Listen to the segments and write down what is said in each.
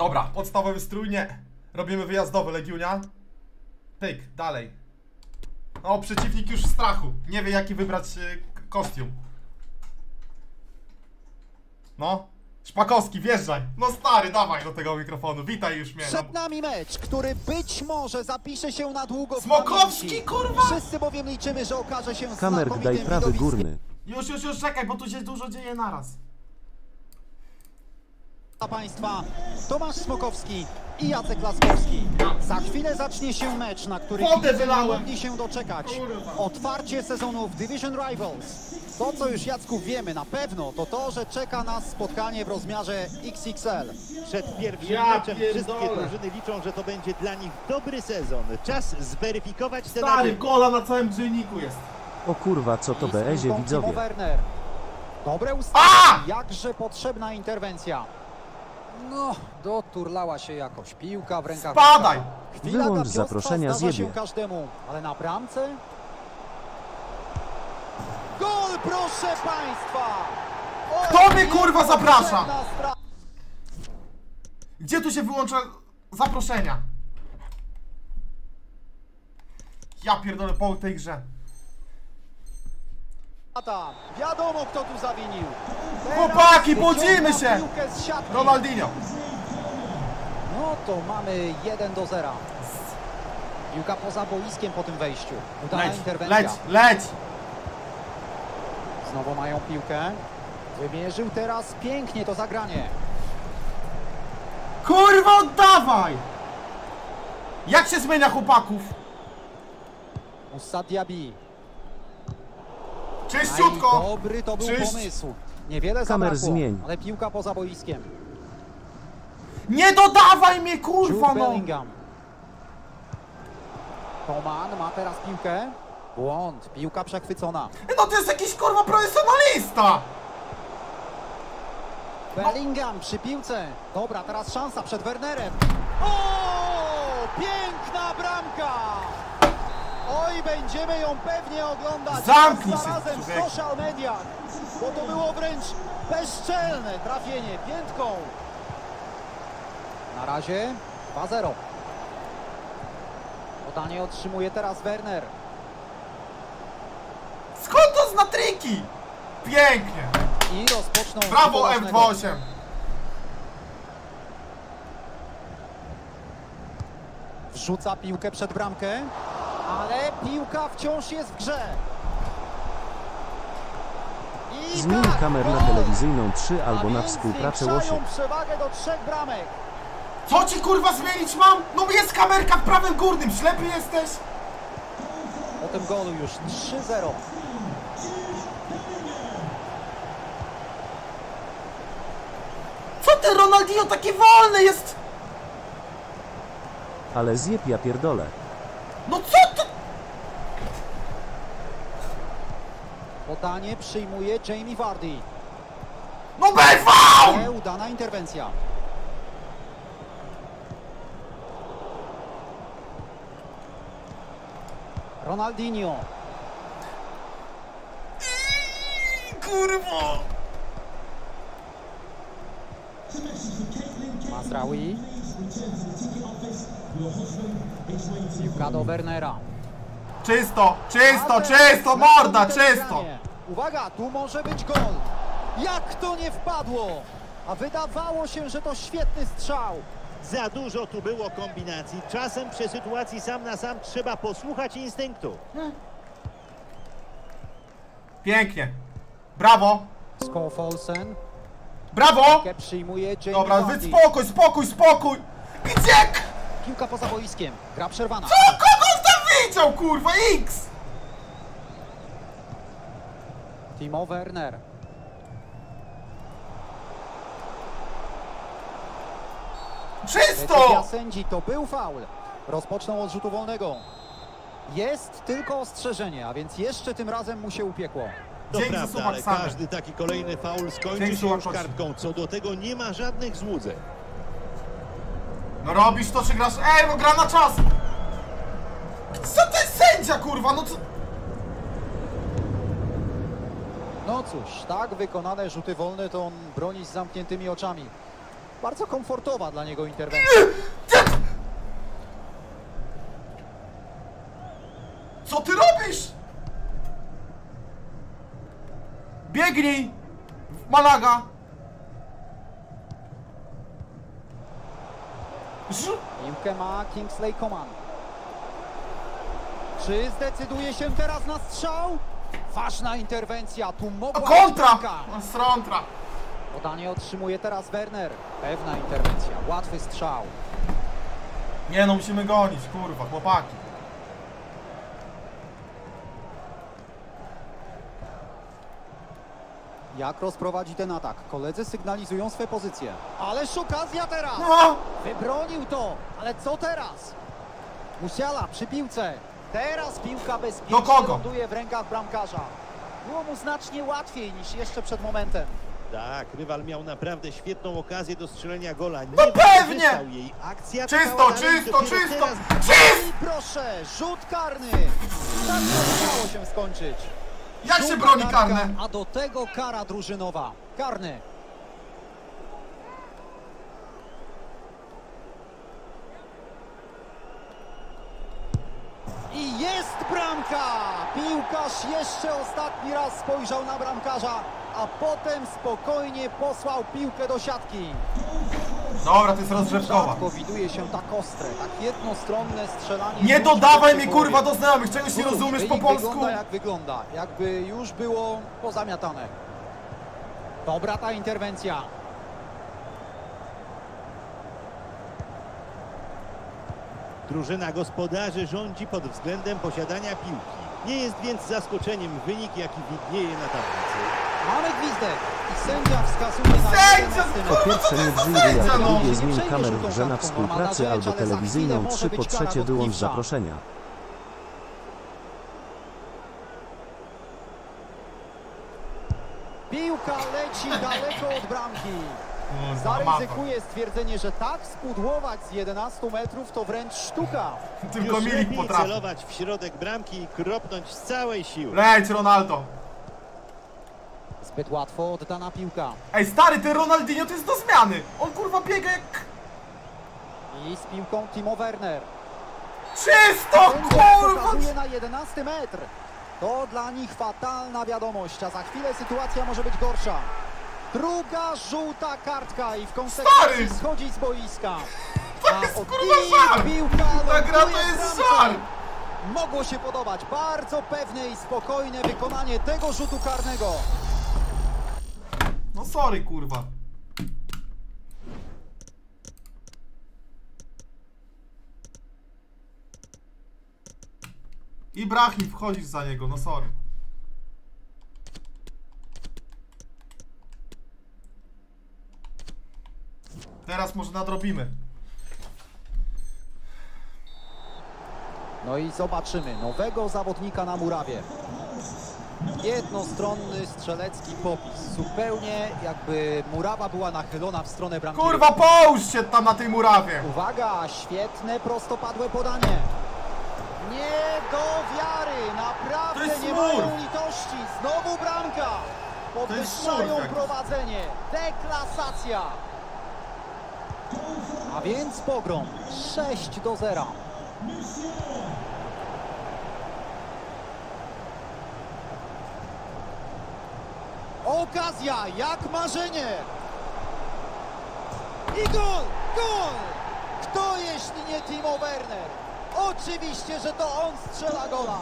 Dobra, podstawowy strój, nie. Robimy wyjazdowy, Legiunia. Pyk, dalej. O, przeciwnik już w strachu. Nie wie jaki wybrać y, kostium. No. Szpakowski, wjeżdżaj. No stary, dawaj do tego mikrofonu. Witaj już mnie. Przed nami mecz, który być może zapisze się na długo w Smokowski, pamięci. kurwa! Wszyscy bowiem liczymy, że okaże się Kamerk daj znakomitym prawy widowiskiem górny. Już, już, już, czekaj, bo tu się dużo dzieje naraz. Dla Państwa. Tomasz Smokowski i Jacek Laskowski. Za chwilę zacznie się mecz, na który nie mogli się doczekać. Otwarcie sezonu w Division Rivals. To, co już Jacku wiemy na pewno, to to, że czeka nas spotkanie w rozmiarze XXL. Przed pierwszym Ja meczem wszystkie pierdolę. drużyny liczą, że to będzie dla nich dobry sezon. Czas zweryfikować te Stary, kola na całym grzejniku jest. O kurwa, co to piłką widzowie. Werner. Dobre ustawienie, jakże potrzebna interwencja. No, doturlała się jakoś piłka w rękach. Spadaj! Chwila Wyłącz gapiostwa zaproszenia, zdarza zjebie. się każdemu, ale na bramce? Gol, proszę Państwa! O, Kto mnie, kurwa, zaprasza? stra- Gdzie tu się wyłącza zaproszenia? Ja pierdolę po tej grze. Strata. Wiadomo, kto tu zawinił. Chłopaki, budzimy się! Ronaldinho. No to mamy 1 do 0. Piłka poza boiskiem po tym wejściu. Udana Leć, interwencja. leć, leć! Znowu mają piłkę. Wymierzył teraz pięknie to zagranie. Kurwa, oddawaj! Jak się zmienia chłopaków? Musa Diaby. Czyściutko! Dobry to był Czyść. pomysł. Niewiele Kamer zabrakło, zmień. ale piłka poza boiskiem. Nie dodawaj mnie, Jude kurwa no! Bellingham. Coman ma teraz piłkę. Błąd, piłka przechwycona. No to jest jakiś kurwa profesjonalista! Bellingham przy piłce. Dobra, teraz szansa przed Wernerem. O! Piękna bramka! Oj, będziemy ją pewnie oglądać. Zamknij się, Zarazem w social mediach, bo to było wręcz bezczelne trafienie piętką. Na razie 2-0. Podanie otrzymuje teraz Werner. Skąd to zna triki? Pięknie! I rozpoczną... Brawo poważnego. F28! Wrzuca piłkę przed bramkę, ale piłka wciąż jest w grze. Zmień tak, kamer na telewizyjną 3 A albo na współpracę zwiększają Łosiek. przewagę do trzech bramek. Co ci kurwa zmienić mam? No jest kamerka w prawym górnym, ślepy jesteś? Po tym golu już 3-0. Co ty Ronaldinho taki wolny jest? Ale zjeb ja pierdolę. No co ty? Podanie przyjmuje Jamie Vardy. No BV! Nieudana interwencja. Ronaldinho. Kurwa! Mazraoui. Piłka do Wernera. Czysto, czysto, czysto, morda, czysto! Uwaga, tu może być gol. Jak to nie wpadło? A wydawało się, że to świetny strzał. Za dużo tu było kombinacji. Czasem przy sytuacji sam na sam trzeba posłuchać instynktu. Pięknie. Brawo, Scofolsen. brawo! Przyjmuje Dobra, wy spokój, spokój, spokój! Gdzie? Piłka poza boiskiem. Gra przerwana. Co? Kogo on tam widział, kurwa? X! Timo Werner. Czysto! sędzi to był faul. Rozpoczną od rzutu wolnego. Jest tylko ostrzeżenie, a więc jeszcze tym razem mu się upiekło. To Dzięki prawda, ale same. każdy taki kolejny faul skończy Dzięki się już kartką. Co do tego nie ma żadnych złudzeń. No robisz to, czy grasz? Ej, no gra na czas! Co to jest sędzia, kurwa? No co? No cóż, tak wykonane rzuty wolne to on broni z zamkniętymi oczami. Bardzo komfortowa dla niego interwencja. Co ty robisz? Biegnij! Malaga! Piłkę ma Kingsley Coman. Czy zdecyduje się teraz na strzał? Ważna interwencja, tu mogła być kontra! Strontra! Podanie otrzymuje teraz Werner. Pewna interwencja, łatwy strzał. Nie no, musimy gonić, kurwa, chłopaki. Jak rozprowadzi ten atak? Koledzy sygnalizują swe pozycje. Ależ okazja teraz! No! Wybronił to, ale co teraz? Musiala przy piłce. Teraz piłka bezpiecznie kogo? ląduje w rękach bramkarza. Było mu znacznie łatwiej niż jeszcze przed momentem. Tak, rywal miał naprawdę świetną okazję do strzelenia gola. Nie No pewnie! jej. Akcja Czysto, czysto, czysto! I proszę, rzut karny. Tak to miało się skończyć. Jak się broni karne? A do tego kara drużynowa. Karny. I jest bramka! Piłkarz jeszcze ostatni raz spojrzał na bramkarza, a potem spokojnie posłał piłkę do siatki. Dobra, to jest rozgrzewkowa. Rzadko widuje się tak ostre, tak jednostronne strzelanie. Nie dodawaj mi kurwa do znajomych, czegoś nie rozumiesz po polsku? Wygląda jak wygląda, jakby już było pozamiatane. Dobra ta interwencja. Drużyna gospodarzy rządzi pod względem posiadania piłki. Nie jest więc zaskoczeniem wynik, jaki widnieje na tablicy. Mamy gwizdek i sędzia wskazuje na Sędzia, 11 Po pierwsze nie brzmi jak no! drugie zmień kamer w grze na współpracy albo telewizyjną, trzy po trzecie wyłącz zaproszenia. Piłka leci daleko od bramki. Kurwa, mapa. Zaryzykuje stwierdzenie, że tak spudłować z 11 metrów to wręcz sztuka. Tylko Już Milik potrafi. celować w środek bramki i kropnąć z całej siły. Leć Ronaldo. Zbyt łatwo oddana piłka. Ej stary, ten Ronaldinho to jest do zmiany. On kurwa biega jak... I z piłką Timo Werner. Czysto, kurwa! na 11 metr. To dla nich fatalna wiadomość, a za chwilę sytuacja może być gorsza. Druga żółta kartka i w konsekwencji Stary! schodzi z boiska. To jest kurwa żart! piłka Ta gra to jest żart! Mogło się podobać bardzo pewne i spokojne wykonanie tego rzutu karnego. No sorry kurwa. Ibrahim, wchodzisz za niego, no sorry. Teraz może nadrobimy. No i zobaczymy nowego zawodnika na murawie. Jednostronny strzelecki popis. Zupełnie jakby murawa była nachylona w stronę bramki. Kurwa, połóż się tam na tej murawie! Uwaga, świetne prostopadłe podanie. Nie do wiary, To naprawdę jest nie smurf. mają litości. Znowu bramka. Podwyższają jakiś. prowadzenie. Deklasacja. Więc pogrom 6 do 0. Okazja, jak marzenie. I gol! Gol! Kto jeśli nie Timo Werner? Oczywiście, że to on strzela gola.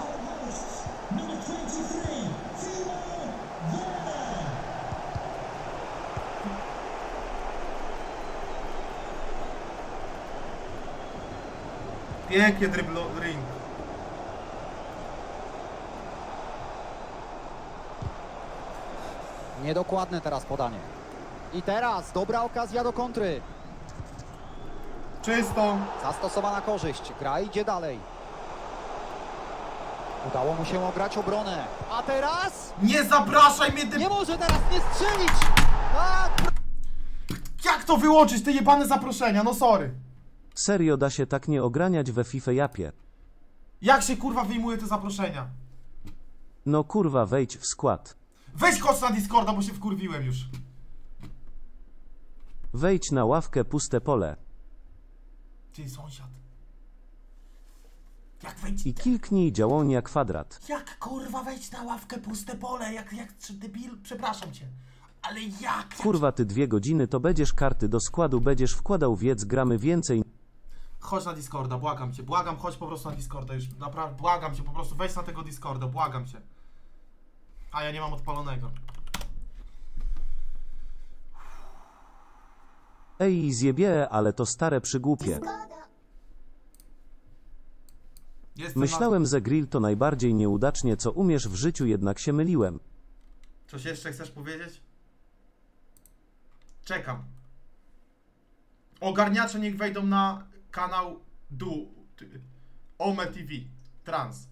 Pięknie driblo ring. Niedokładne teraz podanie. I teraz dobra okazja do kontry. Czysto. Zastosowana korzyść. Gra idzie dalej. Udało mu się ograć obronę. A teraz? Nie zapraszaj mnie. Nie może teraz nie strzelić! Tak! Jak to wyłączyć, te jebane zaproszenia? No sorry. Serio da się tak nie ograniać we FIFA japie. Jak się kurwa wyjmuje te zaproszenia? No kurwa wejdź w skład. Weź chodź na Discorda, bo się wkurwiłem już. Wejdź na ławkę puste pole Ty sąsiad. Jak wejść? i kilknij działonia kwadrat. Jak kurwa wejść na ławkę puste pole? Jak, jak, czy debil? Przepraszam cię. Ale jak? Kurwa ty dwie godziny to będziesz karty do składu będziesz wkładał wiec gramy więcej Chodź na Discorda, błagam cię, błagam, chodź po prostu na Discorda już, naprawdę, błagam cię, po prostu wejdź na tego Discorda, błagam cię. A ja nie mam odpalonego. Ej zjebie ale to stare przygłupie. Jestem Myślałem, że grill to najbardziej nieudacznie co umiesz w życiu jednak się myliłem. Coś jeszcze chcesz powiedzieć? Czekam. Ogarniacze niech wejdą na kanał Du... Ome TV. Trans.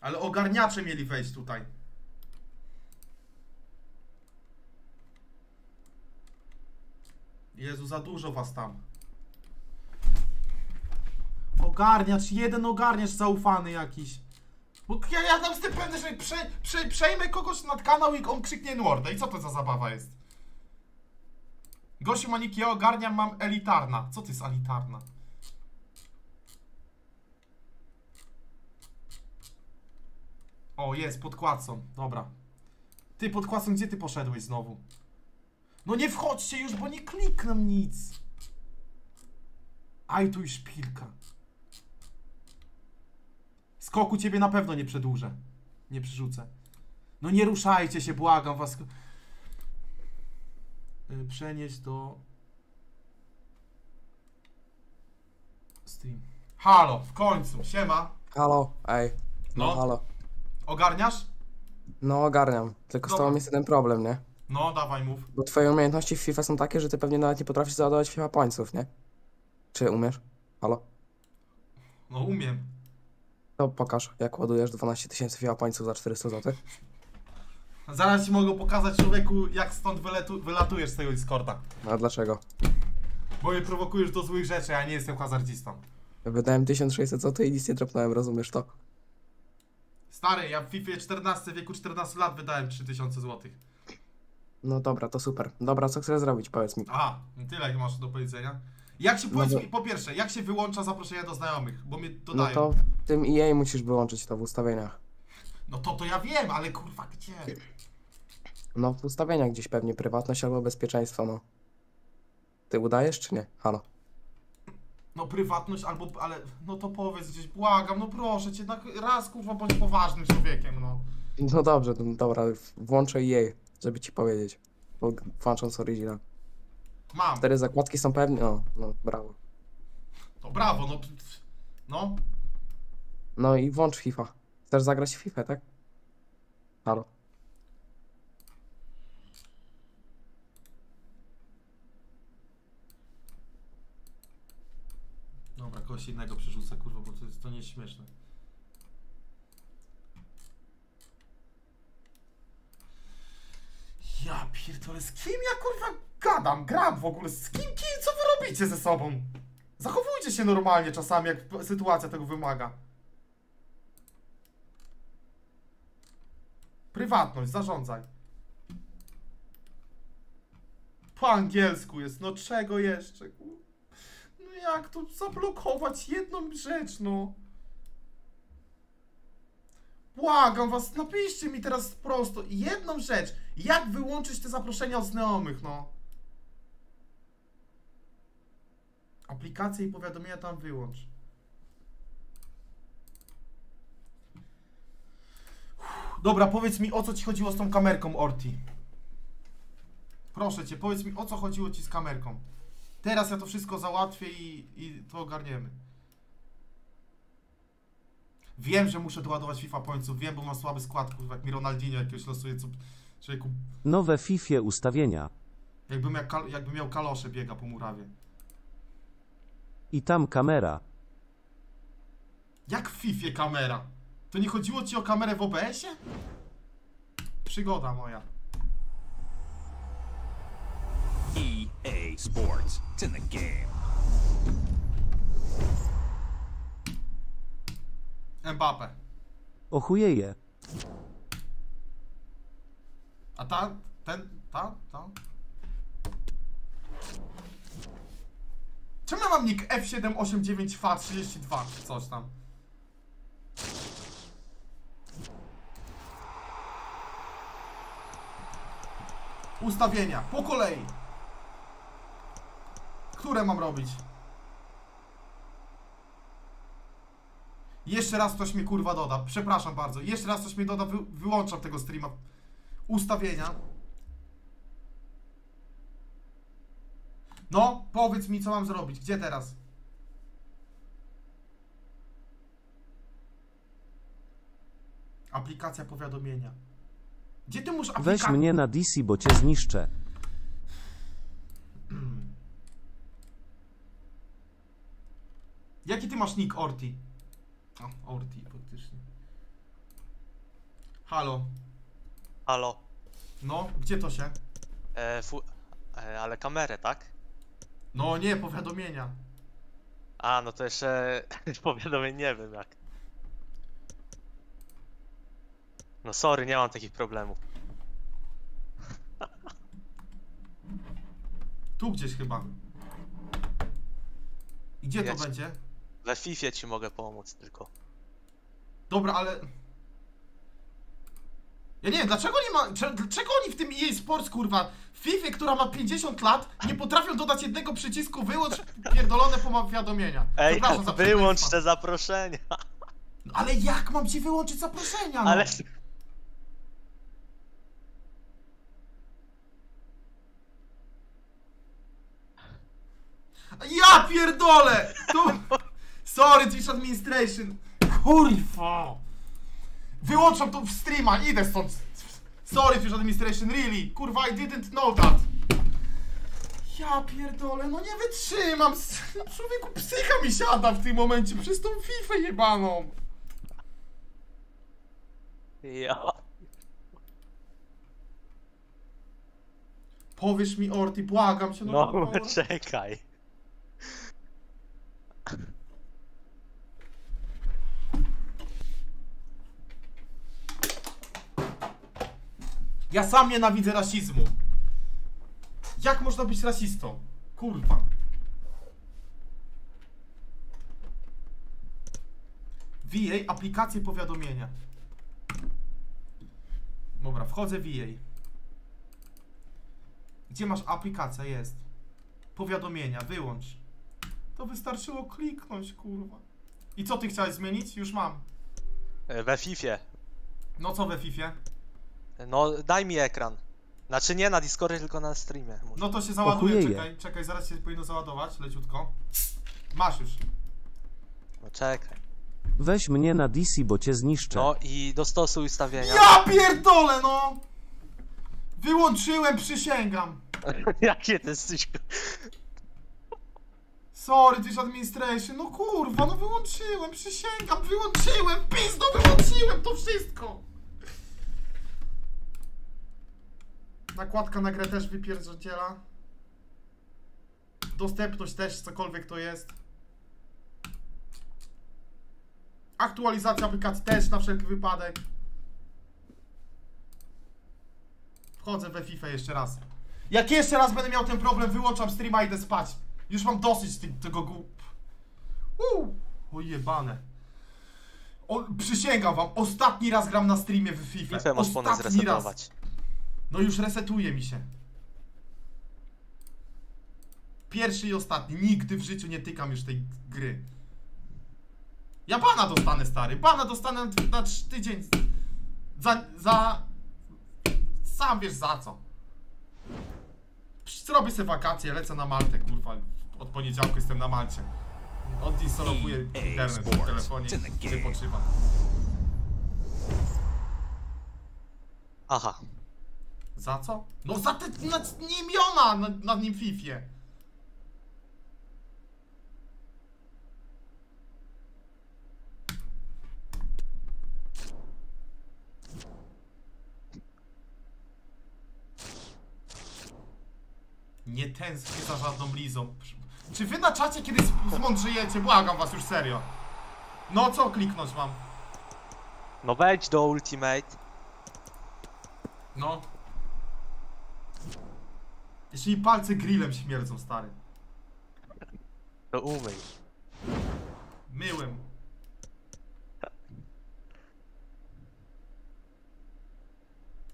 Ale ogarniacze mieli wejść tutaj. Jezu, za dużo was tam. Ogarniacz, jeden ogarniacz zaufany jakiś. Bo ja, ja tam jestem pewny, że prze, prze, przejmę kogoś nad kanał i on krzyknie Norda. I co to za zabawa jest? Gosiu Maniki, ja ogarniam, mam elitarna. Co to jest elitarna? O, jest, pod kłacą. Dobra. Ty, pod kłacą, gdzie ty poszedłeś znowu? No nie wchodźcie już, bo nie kliknę nic. Aj, tu już szpilka. Skoku ciebie na pewno nie przedłużę. Nie przerzucę. No nie ruszajcie się, błagam was. Y, Przenieść do... Stream. Halo, w końcu, siema. Halo, ej. No, No. halo. Ogarniasz? No ogarniam. Tylko z Dobra. tobą jest jeden problem, nie? No, dawaj, mów. Bo twoje umiejętności w FIFA są takie, że ty pewnie nawet nie potrafisz załadować FIFA pońców, nie? Czy umiesz? Halo? No, umiem. To pokaż, jak ładujesz 12 tysięcy FIFA pońców za 400 zł. Zaraz ci mogę pokazać człowieku, jak stąd wyletu, wylatujesz z tego Discorda. A dlaczego? Bo mnie prowokujesz do złych rzeczy, a ja nie jestem hazardzistą. Wydałem 1600 zł i nic nie dropnąłem, rozumiesz to? Stary, ja w FIFA 14 w wieku 14 lat wydałem 3000 zł. No dobra, to super. Dobra, co chcesz zrobić, powiedz mi. Aha, tyle masz do powiedzenia. Jak się, No powiedz bo- mi, po pierwsze, jak się wyłącza zaproszenia do znajomych? Bo mnie No dodają. to w tym EA musisz wyłączyć to w ustawieniach. No to to ja wiem, ale kurwa gdzie? No w ustawieniach gdzieś pewnie, prywatność albo bezpieczeństwo, no. Ty udajesz czy nie? Halo. No prywatność albo, ale, no to powiedz gdzieś, błagam, no proszę cię, tak raz kurwa bądź poważnym człowiekiem, no. No dobrze, dobra, włączę EA, żeby ci powiedzieć. Włącząc original. Mam, Cztery zakładki są pewnie. No, no, brawo. to brawo, no. No, No i włącz FIFA. Chcesz zagrać w FIFA, tak? Halo. dobra, kogoś innego przerzucę, kurwa, bo to, jest, to nie jest śmieszne. Ja pierdolę, z kim ja kurwa gadam, gram w ogóle, z kim, kim, co wy robicie ze sobą? Zachowujcie się normalnie czasami, jak sytuacja tego wymaga. Prywatność, zarządzaj. Po angielsku jest, no czego jeszcze? No jak tu zablokować jedną rzecz, no? Błagam was, napiszcie mi teraz prosto jedną rzecz. Jak wyłączyć te zaproszenia od znajomych, no? Aplikacje i powiadomienia tam wyłącz. Dobra, powiedz mi o co ci chodziło z tą kamerką, Orti. Proszę cię, powiedz mi o co chodziło ci z kamerką. Teraz ja to wszystko załatwię i, i to ogarniemy. Wiem, że muszę doładować FIFA pońców, wiem, bo mam słaby skład, kurwa, jak mi Ronaldinho jakiegoś losuje, co... Człowieku, Nowe FIFA ustawienia. jakbym, jak, jakbym miał kalosze biega po murawie. I tam kamera. Jak w FIFA kamera? To nie chodziło ci o kamerę w OBS-ie? Przygoda moja. EA Sports. It's in the game. Mbappe. Ochujeje. A ta, ten, ta, ta. Czemu ja mam nick F789FA32 czy coś tam? Ustawienia, po kolei. Które mam robić? Jeszcze raz ktoś mi kurwa doda. Przepraszam bardzo. Jeszcze raz ktoś mi doda. Wy, wyłączam tego streama. Ustawienia. No, powiedz mi, co mam zrobić. Gdzie teraz? Aplikacja powiadomienia. Gdzie ty musisz Weź aplikację? mnie na DC, bo cię zniszczę. Jaki ty masz nick Orti? O, Orti, faktycznie. Halo. Halo, No, gdzie to się? e, fu- e, ale kamerę, tak? No nie, powiadomienia. A, no to jeszcze powiadomień nie wiem jak. No sorry, nie mam takich problemów. Tu gdzieś chyba. I gdzie to Jest. będzie? We FIFA ci mogę pomóc tylko. Dobra, ale... Ja nie wiem, dlaczego nie ma... cze- Dlaczego oni w tym EA Sports, kurwa, w FIFA, która ma 50 lat, nie potrafią dodać jednego przycisku wyłącz pierdolone powiadomienia? Ej, za wyłącz te zaproszenia. No, Ale jak mam ci wyłączyć zaproszenia, no? Ale Ja pierdolę! Tu... Sorry, Twitch Administration. Kurwa! Wyłączam to w streama, idę stąd. Sorry, Twitch Administration, really. Kurwa, I didn't know that. Ja pierdolę, no nie wytrzymam. Człowieku, psycha mi siada w tym momencie przez tą FIFA jebaną. ja. Powiesz mi, Orti, błagam cię. No, No, dobra. czekaj. Ja sam nienawidzę rasizmu. Jak można być rasistą? Kurwa. VA, aplikacje powiadomienia. Dobra, wchodzę w VA. Gdzie masz aplikację? Jest. Powiadomienia, wyłącz. To wystarczyło kliknąć, kurwa. I co ty chciałeś zmienić? Już mam. E, We FIFA. No co we FIFA? No, daj mi ekran. Znaczy nie na Discordzie, tylko na streamie. Może. No to się załaduje, Ochujeje. czekaj, czekaj, zaraz się powinno załadować, leciutko. Masz już. No czekaj. Weź mnie na DC, bo cię zniszczę. No i dostosuj ustawienia. Ja pierdolę, no! Wyłączyłem, przysięgam. Jakie ty jesteś... Sorry, Twitch Administration, no kurwa, no wyłączyłem, przysięgam, wyłączyłem, pizdo, wyłączyłem to wszystko! Nakładka na grę też wypierdziela. Dostępność też, cokolwiek to jest. Aktualizacja aplikacji też na wszelki wypadek. Wchodzę we FIFA jeszcze raz. Jak jeszcze raz będę miał ten problem, wyłączam streama i idę spać. Już mam dosyć ty, tego głup. Uuu, o jebane. O, przysięgam wam, ostatni raz gram na streamie w FIFA. FIFA masz ostatni raz. No już resetuje mi się. Pierwszy i ostatni. Nigdy w życiu nie tykam już tej gry. Ja bana dostanę, stary. Bana dostanę na, na trz- tydzień. Za, za... Sam wiesz za co. Zrobię sobie wakacje, lecę na Maltę, kurwa. Od poniedziałku jestem na Malcie. Odinstalowuję EA internet w telefonie i wypoczywam. Aha. Za co? No za te na, imiona na, na nim Fifie. Nie tęsknię za żadną Lizą. Czy wy na czacie kiedyś zmądrzejecie? Błagam was już serio. No co kliknąć mam? No wejdź do Ultimate. No. Jeszcze mi palce grillem śmierdzą, stary. To umyj. Myłem.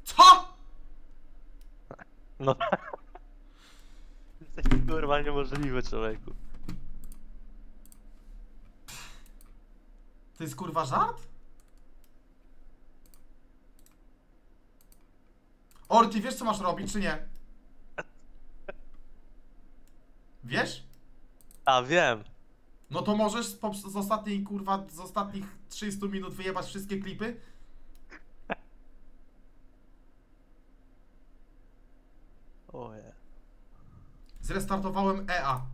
Co? No. Jesteś kurwa niemożliwy człowieku. To jest kurwa żart? Orti, wiesz co masz robić, czy nie? Wiesz? A wiem. No to możesz z, z ostatniej kurwa, z ostatnich 300 minut wyjebać wszystkie klipy? Oje. Zrestartowałem EA.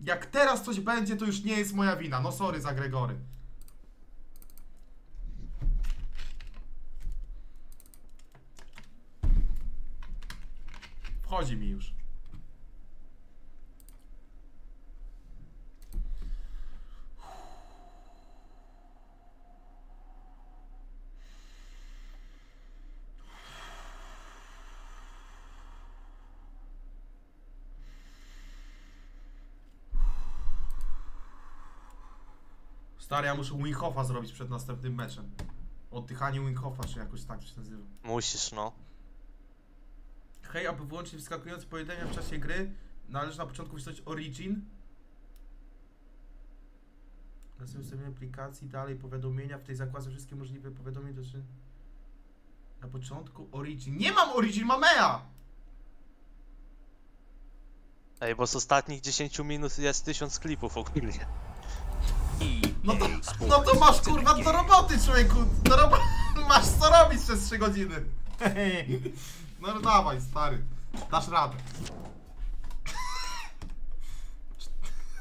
Jak teraz coś będzie, to już nie jest moja wina. No sorry za Gregory. Wchodzi mi już. Stary, ja muszę Winghoffa zrobić przed następnym meczem. Oddychanie Winghoffa, czy jakoś tak się nazywa. Musisz no. Hej, aby wyłączyć wskakujące powiadomienia w czasie gry, należy na początku wpisać Origin. Następnie ustawienie aplikacji, dalej powiadomienia, w tej zakładce wszystkie możliwe powiadomienia dotyczy... Na początku Origin. Nie mam Origin, mam EA! Ej, bo z ostatnich 10 minut jest 1000 klipów ogólnie. No to, no to masz kurwa do roboty, człowieku! Do robo masz co robić przez 3 godziny! No dawaj, stary. Dasz radę.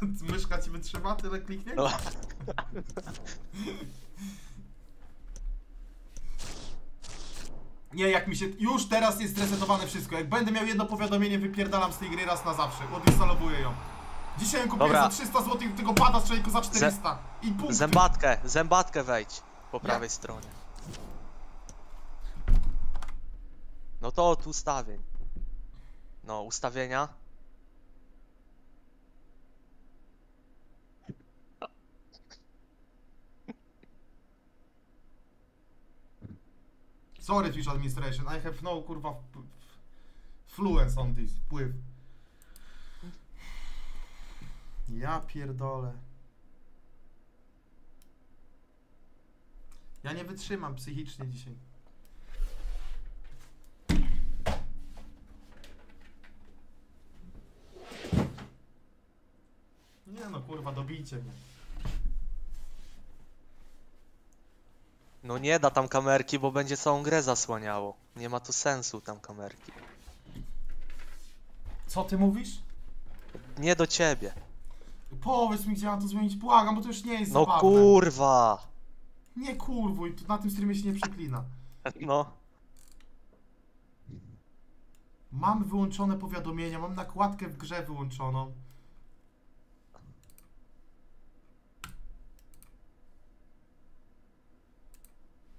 Myszka ci wytrzyma, tyle kliknie? No. Nie, jak mi się... Już teraz jest resetowane wszystko. Jak będę miał jedno powiadomienie, wypierdalam z tej gry raz na zawsze. Odinstalowuję ją. Dzisiaj kupiłem Dobra. za 300 zł, tego pada z człowieku za 400. I punkty. Zębatkę, zębatkę wejdź. Po prawej stronie. No to od ustawień. No, ustawienia. Sorry, Twitch Administration. I have no, kurwa, fluence on this. Wpływ. Ja pierdolę. Ja nie wytrzymam psychicznie dzisiaj. Nie no, kurwa, dobijcie mnie. No nie da tam kamerki, bo będzie całą grę zasłaniało. Nie ma to sensu tam kamerki. Co ty mówisz? Nie do ciebie. Powiedz mi, gdzie mam to zmienić, błagam, bo to już nie jest No zabawne. kurwa. Nie kurwuj, tu na tym streamie się nie przeklina. No. Mam wyłączone powiadomienia, mam nakładkę w grze wyłączoną.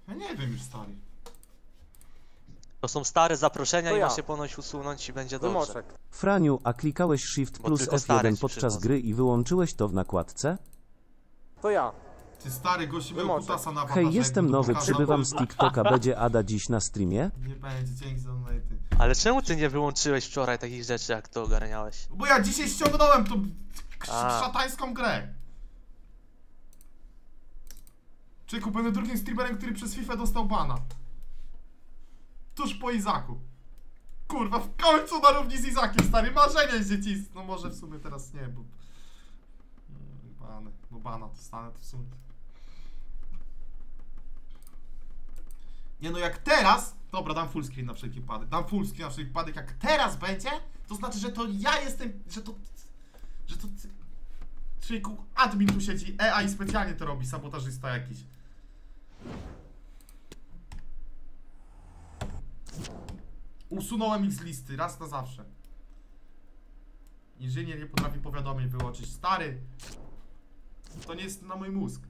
Ja nie wiem już, stary. To są stare zaproszenia To i ja. masz się ponoć usunąć i będzie dobrze. Wymoczek. Franiu, a klikałeś Shift Bo plus tylko stare F1 ci podczas przychodzą. gry i wyłączyłeś to w nakładce? To ja. Ty stary gości Wymoczek. kutasa na Hej, jestem to nowy, pokazał. przybywam z TikToka, będzie Ada dziś na streamie? Nie będzie, dzięki za donaty. Ale czemu ty nie wyłączyłeś wczoraj takich rzeczy, jak to ogarniałeś? Bo ja dzisiaj ściągnąłem tą A. szatańską grę. Czyli będę drugim streamerem, który przez FIFA dostał bana. Tuż po Izaku. Kurwa, w końcu na równi z Izakiem, stary, marzenie z dzieciństwa. No może w sumie teraz nie, bo... Mm, Bany, bo bana dostanę, to w sumie... Nie no, jak teraz... Dobra, dam full screen na wszelki wypadek. Dam full screen na wszelki wypadek. Jak teraz będzie, to znaczy, że to ja jestem... Że to... Że to... Czyli admin tu siedzi, EA specjalnie to robi, sabotażysta jakiś. Usunąłem ich z listy, raz na zawsze. Inżynier nie potrafi powiadomień wyłączyć. Stary! To nie jest na mój mózg.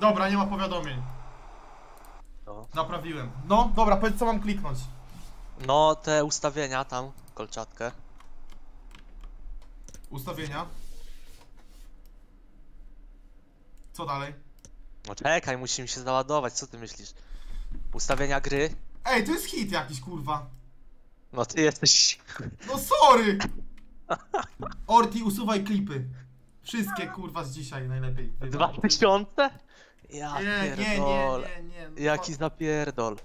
Dobra, nie ma powiadomień. No. Naprawiłem. No, dobra, powiedz co mam kliknąć. No, te ustawienia tam, kolczatkę. Ustawienia. Co dalej? No czekaj, musi mi się załadować, co ty myślisz? Ustawienia gry? Ej, to jest hit jakiś, kurwa. No ty jesteś... No sorry! Orti, usuwaj klipy. Wszystkie, kurwa, z dzisiaj najlepiej. Dwa tysiące? Ja Nie, nie, nie, nie, nie. no Jaki zapierdol.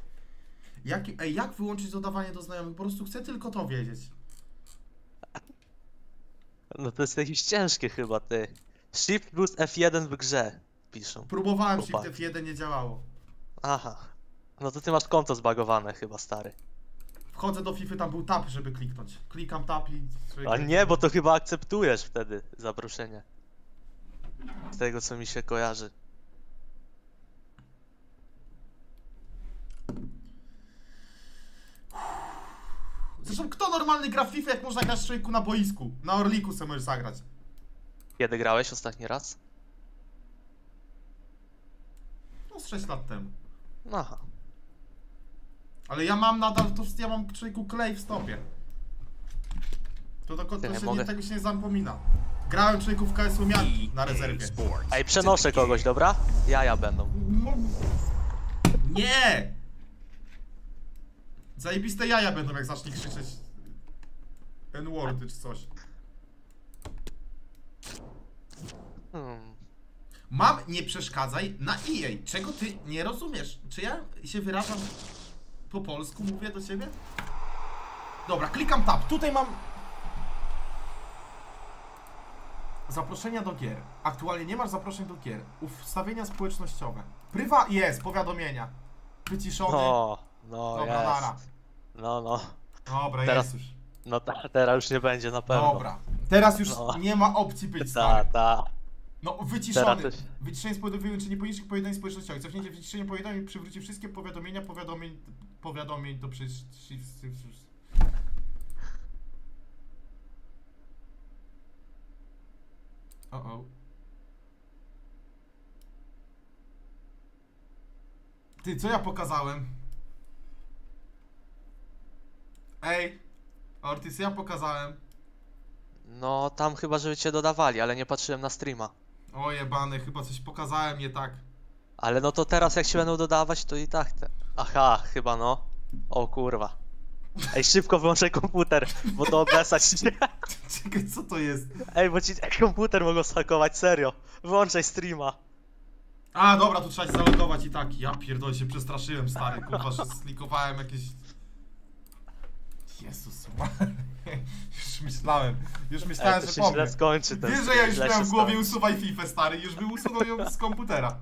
Jak, ej, jak wyłączyć dodawanie do znajomych? Po prostu chcę tylko to wiedzieć. No to jest jakieś ciężkie chyba, ty. Shift plus F1 w grze, piszą. Próbowałem. Shift F1, nie działało. Aha. No to ty masz konto zbagowane chyba, stary. Wchodzę do FIFA, tam był tap, żeby kliknąć. Klikam tap i... A nie, bo to chyba akceptujesz wtedy zaproszenie. Z tego co mi się kojarzy. Zresztą kto normalny gra w FIFA, jak można grać człowieku na boisku? Na Orliku sobie możesz zagrać. Kiedy grałeś ostatni raz? No z 6 lat temu. Aha. Ale ja mam nadal, to ja mam człowieku klej w stopie. To, to, to, to nie się mogę. nie, tego się nie zapomina. Grałem człowieku w KS Umianki na EA rezerwie. Sports. Ej, przenoszę kogoś, dobra? Jaja będą. Nie! Zajebiste jaja będą jak zacznie krzyczeć N-wordy czy coś. Hmm. Mam nie przeszkadzaj na EA. Czego ty nie rozumiesz? Czy ja się wyrażam po polsku, mówię do ciebie? Dobra, klikam tab. Tutaj mam zaproszenia do gier. Aktualnie nie masz zaproszeń do gier. Ustawienia społecznościowe. Prywa jest, powiadomienia. Wyciszony. No, no Dobra, nara. jest. No, no. Dobra, Teraz- jest już. No ta, teraz już nie będzie na pewno. Dobra. Teraz już No. nie ma opcji być Ta, stary. ta. No, wyciszony. Teraz też- Wyciszenie z powodu wyłączenia poniższych powiadomień społecznościowych. Cofnięcie wyciszenia powiadomień przywróci wszystkie powiadomienia, powiadomień, powiadomień do przecież... O, o. Ty, co ja pokazałem? Ej, Ortiz, ja pokazałem. No tam chyba, żeby cię dodawali, ale nie patrzyłem na streama. O jebany, chyba coś pokazałem nie tak. Ale no to teraz jak się będą dodawać, to i tak te. Aha, chyba no. O kurwa. Ej, szybko wyłączaj komputer, bo to obesać się. Czekaj, co to jest? Ej, bo ci komputer mogą skakować, serio. Wyłączaj streama. A, dobra, tu trzeba się zalogować i tak. Ja pierdolę się przestraszyłem, stary, kurwa, że slikowałem jakieś... Jezus, już myślałem, już myślałem, że się powiem. źle skończy ten Wiesz, że ja już miałem w głowie usuwaj FIFA, stary, już by usunął ją z komputera.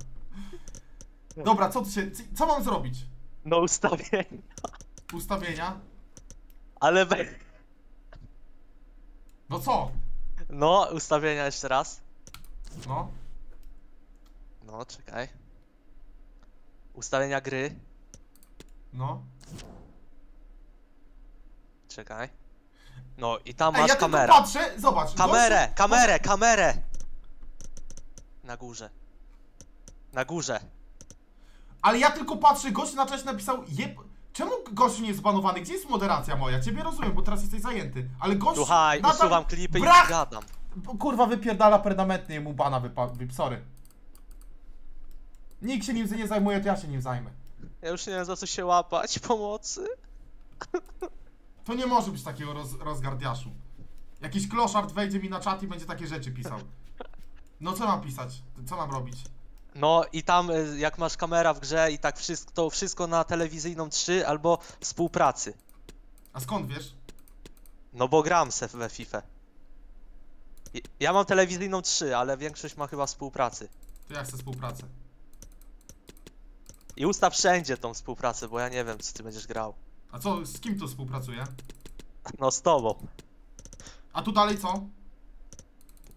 Dobra, co tu się, co mam zrobić? No ustawień. Ustawienia? Ale we... No co? No, ustawienia jeszcze raz. No, No, czekaj. Ustawienia gry. no. Czekaj. No i tam Ej, masz ja kamerę. tylko patrzę, zobacz. Kamerę, gościu- kamerę, kamerę! Na górze. Na górze. Ale ja tylko patrzę, gość na czasie napisał jeb... Czemu gościu nie jest zbanowany? Gdzie jest moderacja moja? Ciebie rozumiem, bo teraz jesteś zajęty. Ale gość... Słuchaj, nadal- usuwam klipy gadam. Bo, Kurwa, wypierdala permanentnie mu bana wypa... Wy... Sorry. Nikt się nim nie zajmuje, to ja się nim zajmę. Ja już nie wiem za co się łapać. Pomocy. To nie może być takiego roz... rozgardiaszu. Jakiś kloszard wejdzie mi na czat i będzie takie rzeczy pisał. No co mam pisać? Co mam robić? No i tam y, jak masz kamera w grze i tak wszystko, to wszystko na telewizyjną 3 albo współpracy. A skąd wiesz? No bo gram se we FIFA. Ja mam telewizyjną 3, ale większość ma chyba współpracy. To ja chcę współpracę. I ustaw wszędzie tą współpracę, bo ja nie wiem, co ty będziesz grał. A co, z kim to współpracuje? No z tobą. A tu dalej co?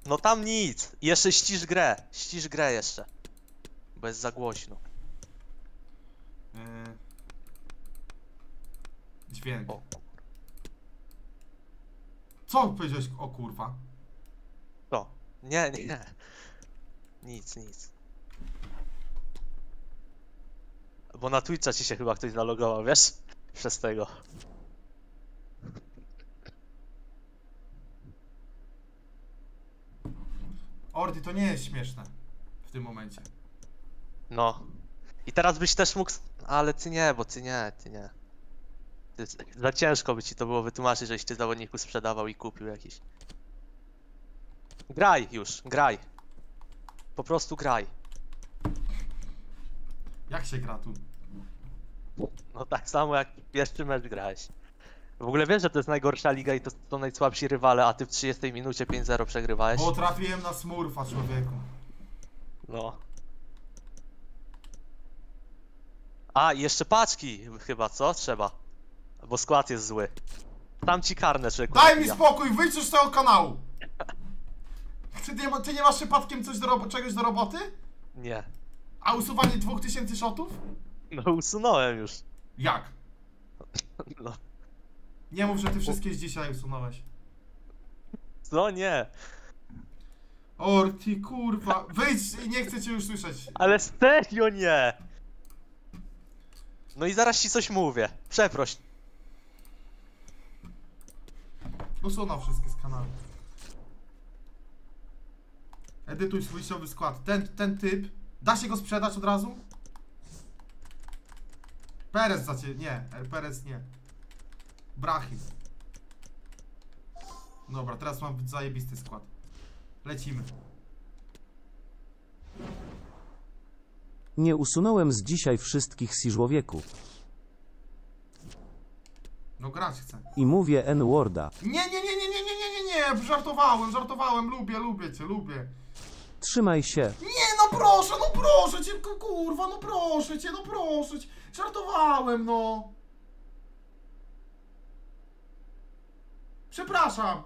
No tam nic. Jeszcze ścisz grę. Ścisz grę jeszcze. Bo jest za głośno. Yy... Dźwięk. O. Co powiedziałeś? O kurwa. To. Nie, nie. Nic, nic. Bo na Twitcha ci się chyba ktoś zalogował, wiesz? Przez tego. Ordi, to nie jest śmieszne. W tym momencie. No. I teraz byś też mógł... Ale ty nie, bo ty nie, ty nie. Ty, za ciężko by ci to było wytłumaczyć, żeś ty zawodniku sprzedawał i kupił jakiś. Graj już, graj. Po prostu graj. Jak się gra tu? No tak samo jak pierwszy mecz grałeś. W ogóle wiesz, że to jest najgorsza liga i to są najsłabsi rywale, a ty w 30 minucie 5-0 przegrywałeś? Bo trafiłem na smurfa, człowieku. No. A, i jeszcze paczki chyba, co? Trzeba. Bo skład jest zły. Tam ci karne człowieku. Daj mi spokój, wyjdź już z tego kanału! Ty, ty nie masz przypadkiem coś do czegoś do roboty? Nie. A usuwanie 2000 shotów? No usunąłem już. Jak? No. Nie mów, że ty wszystkie z dzisiaj usunąłeś. Co? Nie. Orti, kurwa. Wyjdź i nie chcę cię już słyszeć. Ale serio nie! No i zaraz ci coś mówię. Przeproś. Usunął wszystkie z kanału. Edytuj swój skład. Ten, ten typ, da się go sprzedać od razu? Perez za ciebie, nie, e, Perez nie. Brahim. Dobra, teraz mam zajebisty skład. Lecimy. Nie usunąłem z dzisiaj wszystkich siżłowieków. No grać chcę. I mówię N-Worda. Nie, nie, nie, nie, nie, nie, nie, nie, nie, żartowałem, żartowałem, lubię, lubię cię, lubię. Trzymaj się. Nie, no proszę, no proszę cię, ku- kurwa, no proszę cię, no proszę cię. Żartowałem, no. Przepraszam.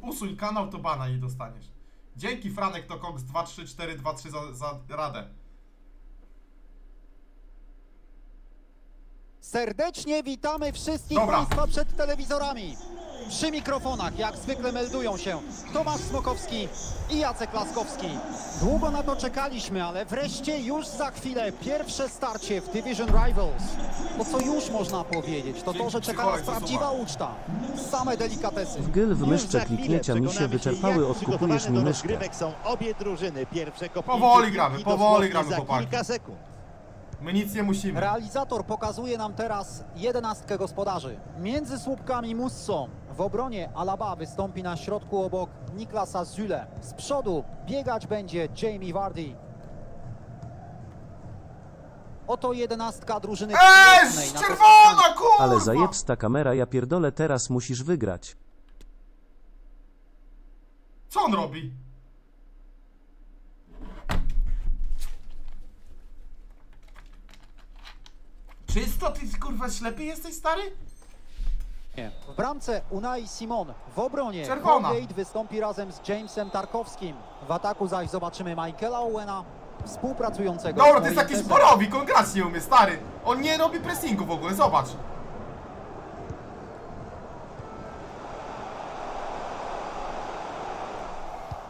Usuń kanał, to bana i dostaniesz. Dzięki Franek to Cox 23423 za, za radę. Serdecznie witamy wszystkich Dobra. Państwa przed telewizorami. Przy mikrofonach, jak zwykle meldują się Tomasz Smokowski i Jacek Laskowski. Długo na to czekaliśmy, ale wreszcie już za chwilę pierwsze starcie w Division Rivals. To co już można powiedzieć, to to, że czeka nas prawdziwa uczta. Same delikatesy. W gyl w myszce kliknięcia mi się wyczerpały, odkupujesz mi myszkę. są obie drużyny. Pierwsze kopnięcie Powoli gramy, powoli gramy, za chłopaki. kilka sekund. My nic nie musimy. Realizator pokazuje nam teraz jedenastkę gospodarzy. Między słupkami Musso. W obronie Alaba wystąpi na środku obok Niklasa Züle. Z przodu biegać będzie Jamie Vardy. Oto jedenastka drużyny Eee, czerwona, kurwa! Ale zajebsta kamera, ja pierdolę, teraz musisz wygrać. Co on robi? Czysto? Ty kurwa ślepy jesteś, stary? spotkanie. W bramce Unai Simon. W obronie Czerwona. Colgate wystąpi razem z Jamesem Tarkowskim. W ataku zaś zobaczymy Michaela Owena, współpracującego Dobra, to jest jakiś borowik, on grać nie umie, stary. On nie robi pressingu w ogóle, zobacz.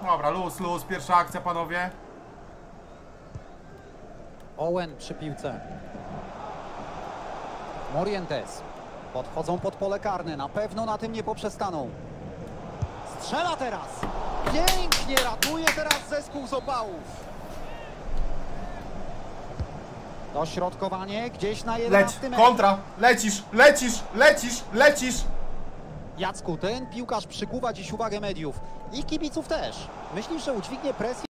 Dobra, luz, luz, pierwsza akcja, panowie. Owen przy piłce. Morientes. Podchodzą pod pole karne. Na pewno na tym nie poprzestaną. Strzela teraz. Pięknie ratuje teraz zespół z opałów. Dośrodkowanie gdzieś na Leć, 11 metr. kontra, lecisz, lecisz, lecisz, lecisz. Jacku, ten piłkarz przykuwa dziś uwagę mediów i kibiców też. Myślisz, że udźwignie presję?